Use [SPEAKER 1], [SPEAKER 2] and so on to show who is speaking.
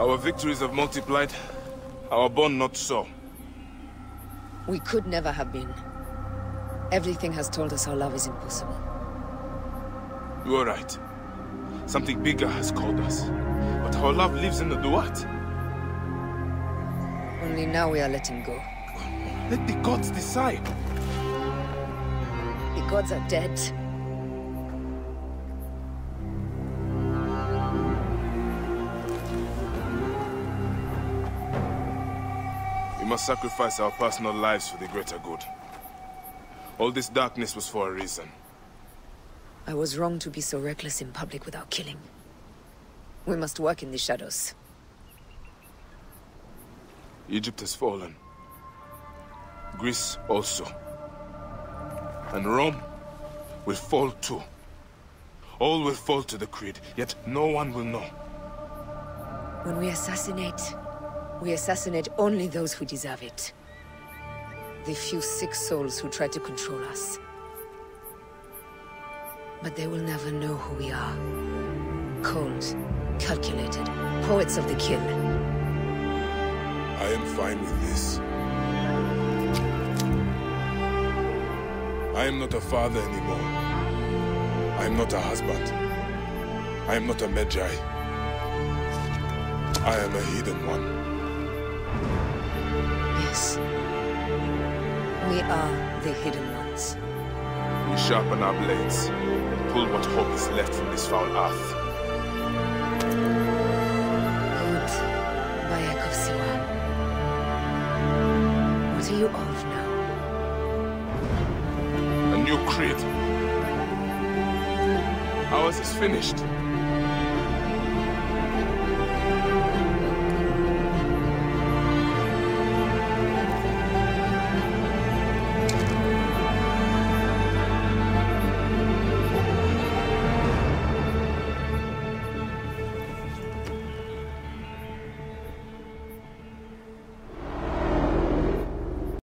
[SPEAKER 1] Our victories have multiplied, our bond not so.
[SPEAKER 2] We could never have been. Everything has told us our love is impossible.
[SPEAKER 1] You are right. Something bigger has called us. But our love lives in the Duat.
[SPEAKER 2] Only now we are letting go.
[SPEAKER 1] Let the gods decide.
[SPEAKER 2] The gods are dead.
[SPEAKER 1] Must sacrifice our personal lives for the greater good. All this darkness was for a reason.
[SPEAKER 2] I was wrong to be so reckless in public without killing. We must work in the shadows.
[SPEAKER 1] Egypt has fallen. Greece also. And Rome will fall too. All will fall to the Creed, yet no one will know.
[SPEAKER 2] When we assassinate, we assassinate only those who deserve it. The few sick souls who try to control us. But they will never know who we are. Cold, calculated, poets of the kill.
[SPEAKER 1] I am fine with this. I am not a father anymore. I am not a husband. I am not a Medjay. I am a hidden one.
[SPEAKER 2] Yes. We are the hidden ones.
[SPEAKER 1] We sharpen our blades and pull what hope is left from this foul earth.
[SPEAKER 2] Good. Bayek of Siwa. What are you of now?
[SPEAKER 1] A new creed. Ours is finished.